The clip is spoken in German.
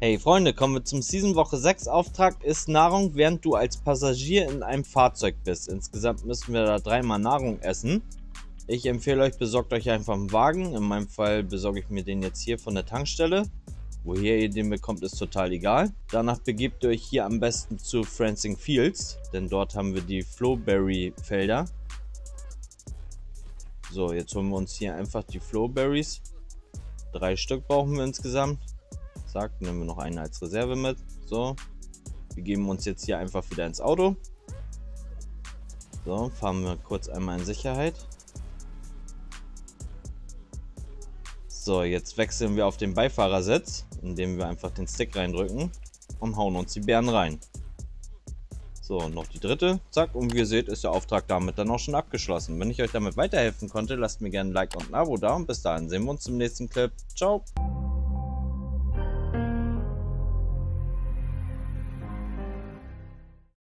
Hey Freunde, kommen wir zum Season Woche 6 Auftrag ist Nahrung, während du als Passagier in einem Fahrzeug bist. Insgesamt müssen wir da dreimal Nahrung essen. Ich empfehle euch, besorgt euch einfach einen Wagen. In meinem Fall besorge ich mir den jetzt hier von der Tankstelle. Woher ihr den bekommt, ist total egal. Danach begebt ihr euch hier am besten zu Francing Fields, denn dort haben wir die Flowberry Felder. So, jetzt holen wir uns hier einfach die Flowberries. Drei Stück brauchen wir insgesamt. Zack, nehmen wir noch eine als Reserve mit. So, wir geben uns jetzt hier einfach wieder ins Auto. So, fahren wir kurz einmal in Sicherheit. So, jetzt wechseln wir auf den Beifahrersitz, indem wir einfach den Stick reindrücken und hauen uns die Beeren rein. So, noch die dritte. Zack, und wie ihr seht, ist der Auftrag damit dann auch schon abgeschlossen. Wenn ich euch damit weiterhelfen konnte, lasst mir gerne ein Like und ein Abo da. Und bis dahin sehen wir uns im nächsten Clip. Ciao!